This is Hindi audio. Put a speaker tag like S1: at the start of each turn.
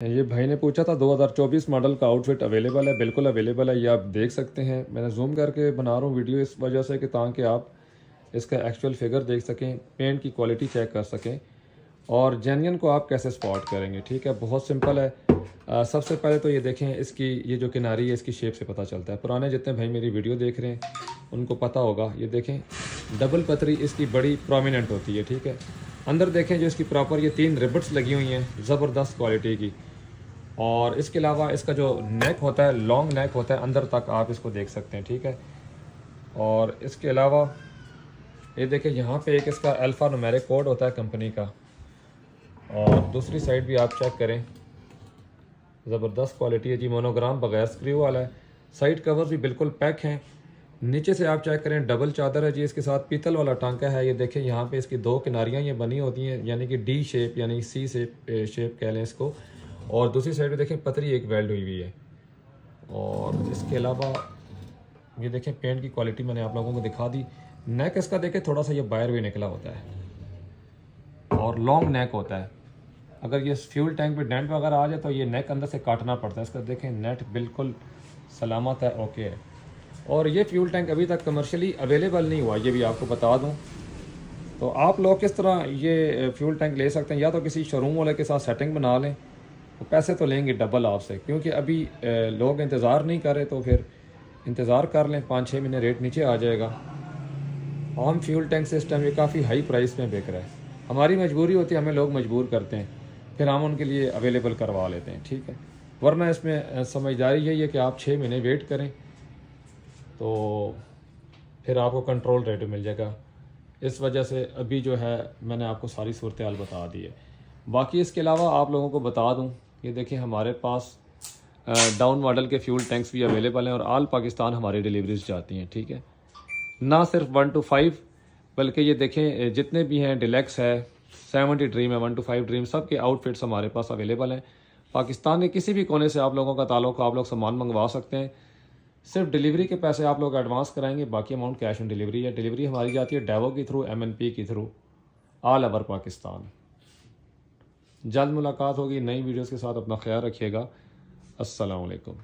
S1: ये भाई ने पूछा था 2024 मॉडल का आउटफिट अवेलेबल है बिल्कुल अवेलेबल है ये आप देख सकते हैं। मैंने जूम करके बना रहा हूँ वीडियो इस वजह से कि ताकि आप इसका एक्चुअल फिगर देख सकें पेंट की क्वालिटी चेक कर सकें और जेनियन को आप कैसे स्पॉट करेंगे ठीक है? बहुत सिंपल है। आ, सबसे पहले तो ये देखें इसकी ये जो किनारी है इसकी शेप से पता चलता है। पुराने जितने भाई मेरी वीडियो देख रहे हैं उनको पता होगा। ये देखें डबल पतरी इसकी बड़ी प्रोमिनेंट होती है ठीक है? अंदर देखें जो इसकी प्रॉपर ये तीन रिबट्स लगी हुई हैं ज़बरदस्त क्वालिटी की। और इसके अलावा इसका जो नेक होता है लॉन्ग नेक होता है, अंदर तक आप इसको देख सकते हैं, ठीक है? और इसके अलावा, ये देखें यहाँ पे एक इसका अल्फ़ा नुमेरिक कोड होता है कंपनी का। और दूसरी साइड भी आप चेक करें। ज़बरदस्त क्वालिटी है जी मोनोग्राम बगैर स्क्रू वाला है। साइड कवर भी बिल्कुल पैक हैं। नीचे से आप चेक करें डबल चादर है जी, इसके साथ पीतल वाला टांका है। ये देखें यहाँ पे इसकी दो किनारियाँ ये बनी होती हैं, यानी कि डी शेप यानी सी शेप शेप कह लें इसको। और दूसरी साइड में देखें, पतरी एक वेल्ड हुई हुई है। और इसके अलावा ये देखें पेंट की क्वालिटी मैंने आप लोगों को दिखा दी। नेक इसका देखें, थोड़ा सा ये बायर भी निकला होता है। और लॉन्ग नेक होता है। अगर ये फ्यूल टैंक पे डेंट वगैरह आ जाए तो ये नेक अंदर से काटना पड़ता है। इसका देखें नेट बिल्कुल सलामत है ओके है। और ये फ्यूल टैंक अभी तक कमर्शियली अवेलेबल नहीं हुआ, ये भी आपको बता दूँ। तो आप लोग किस तरह ये फ्यूल टैंक ले सकते हैं? या तो किसी शोरूम वाले के साथ सेटिंग बना लें। तो पैसे तो लेंगे डबल आपसे, क्योंकि अभी लोग इंतज़ार नहीं कर रहे तो फिर इंतज़ार कर लें पाँच छः महीने रेट नीचे आ जाएगा। आम फ्यूल टैंक से इस टाइम ये काफ़ी हाई प्राइस में बिक रहा है। हमारी मजबूरी होती है, हमें लोग मजबूर करते हैं। फिर हम उनके लिए अवेलेबल करवा लेते हैं, ठीक है? वरना इसमें समझदारी यही है कि आप छः महीने वेट करें तो फिर आपको कंट्रोल रेट मिल जाएगा। इस वजह से अभी जो है, मैंने आपको सारी सूरत हाल बता दी है। बाकी इसके अलावा आप लोगों को बता दूँ ये देखिए, हमारे पास डाउन मॉडल के फ्यूल टैंक्स भी अवेलेबल हैं और आल पाकिस्तान हमारी डिलीवरीज जाती हैं, ठीक है? ना सिर्फ़ वन टू फाइव बल्कि ये देखें जितने भी हैं डिलेक्स है सेवेंटी ड्रीम है वन टू फाइव ड्रीम सब के आउटफिट्स हमारे पास अवेलेबल हैं। पाकिस्तान के किसी भी कोने से आप लोगों का ताल्लुक आप लोग सामान मंगवा सकते हैं। सिर्फ़ डिलीवरी के पैसे आप लोग एडवांस कराएँगे, बाकी अमाउंट कैश ऑन डिलीवरी है। डिलीवरी हमारी जाती है डेवो के थ्रू एमएनपी के थ्रू ऑल ओवर पाकिस्तान। जल्द मुलाकात होगी। नई वीडियोस के साथ अपना ख्याल रखिएगा। असलकम